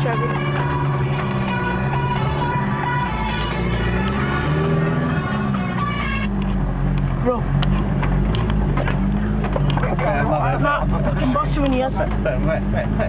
Bro. Kaya bakit? Na, yung box mo niya. Wait, wait.